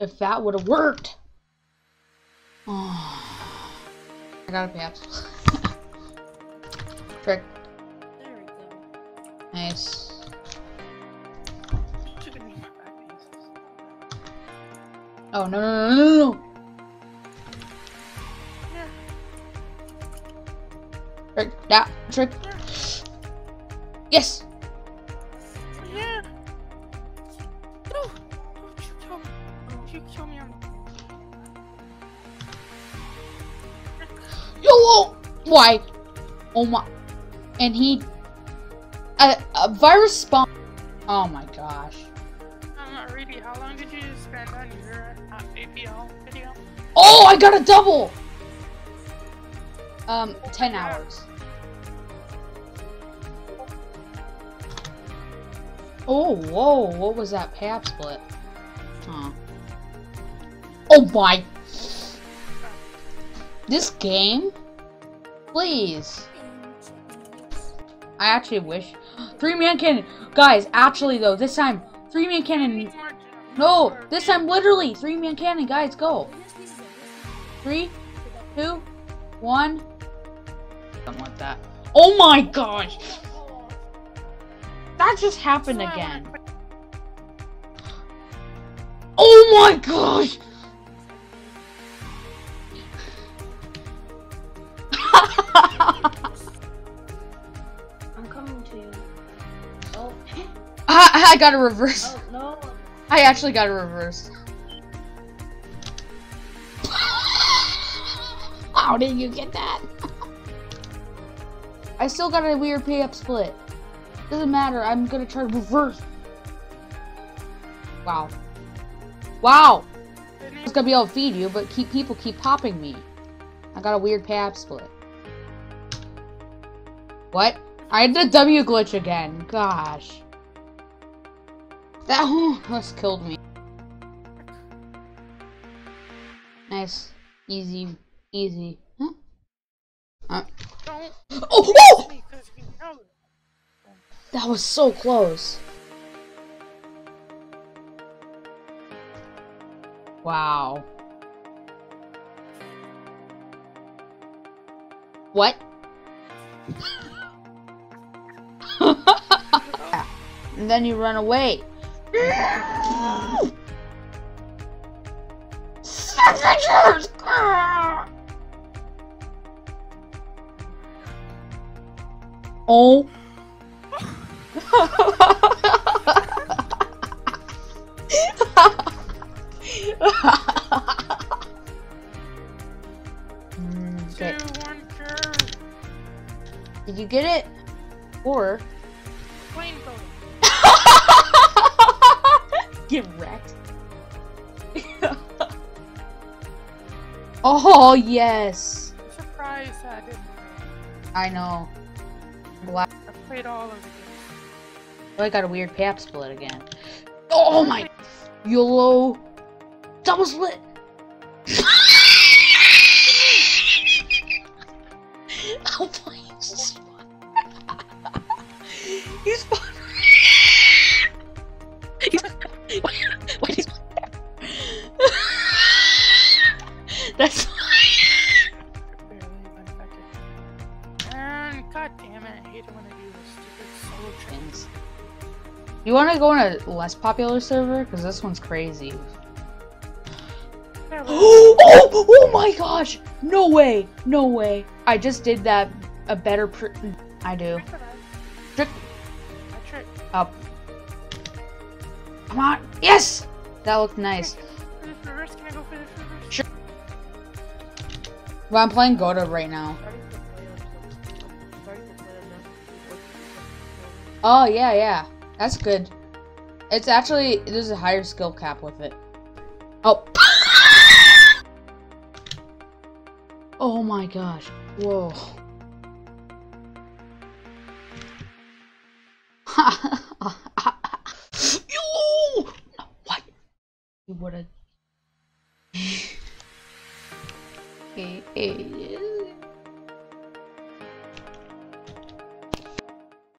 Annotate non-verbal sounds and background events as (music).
if that would have worked. Oh. (sighs) I got a paps. (laughs) Trick. There we go. Nice. Should've made my back pieces. Oh, no, no, no, no, no, no. Yeah, Trick. Yeah, trick. Yes! You kill me. I'm... YOLO! Why? Oh my. And he. A, a virus spawn. Oh my gosh. I'm not ready. How long did you spend on your uh, APL video? Oh, I got a double! Um, 10 hours. Oh, whoa, what was that pop split? Huh. Oh my! This game? Please. I actually wish. (gasps) Three man cannon! Guys, actually though, this time, three man cannon. No, this time literally, three man cannon, guys, go. Three, two, one. Don't want that. Oh my gosh! That just happened again. Oh my gosh! I, I got a reverse. oh no. I actually got a reverse. (laughs) How did you get that? I still got a weird pay up split. Doesn't matter. I'm gonna try to reverse. Wow. Wow. I was gonna be able to feed you, but keep people keep popping me. I got a weird pay up split. What? I had the W glitch again. Gosh. That almost killed me. Nice. Easy. Easy. Huh? Uh, oh! That was so close. Wow. What? (laughs) and then you run away. Oh. Okay. Did you get it? Or. Get wrecked? (laughs) oh yes, I'm surprised I didn't. I know. I'm glad I played all of the games. Oh, I got a weird pop split again. Oh my YOLO double split. oh my spawn. He's- That's Barely even affected. And god damn it, I hate it when I do this stupid solo trip. things. You want to go on a less popular server? Because this one's crazy. (gasps) Oh, oh my gosh! No way! No way! I just did that a better pr- I do. wait for that. Trick trick. up. Come on! Yes! That looked nice. For Well, I'm playing Gota right now. Oh, yeah, yeah. That's good. It's actually, there's a higher skill cap with it. Oh. (laughs) oh my gosh. Whoa. (laughs) What? You would've. que ella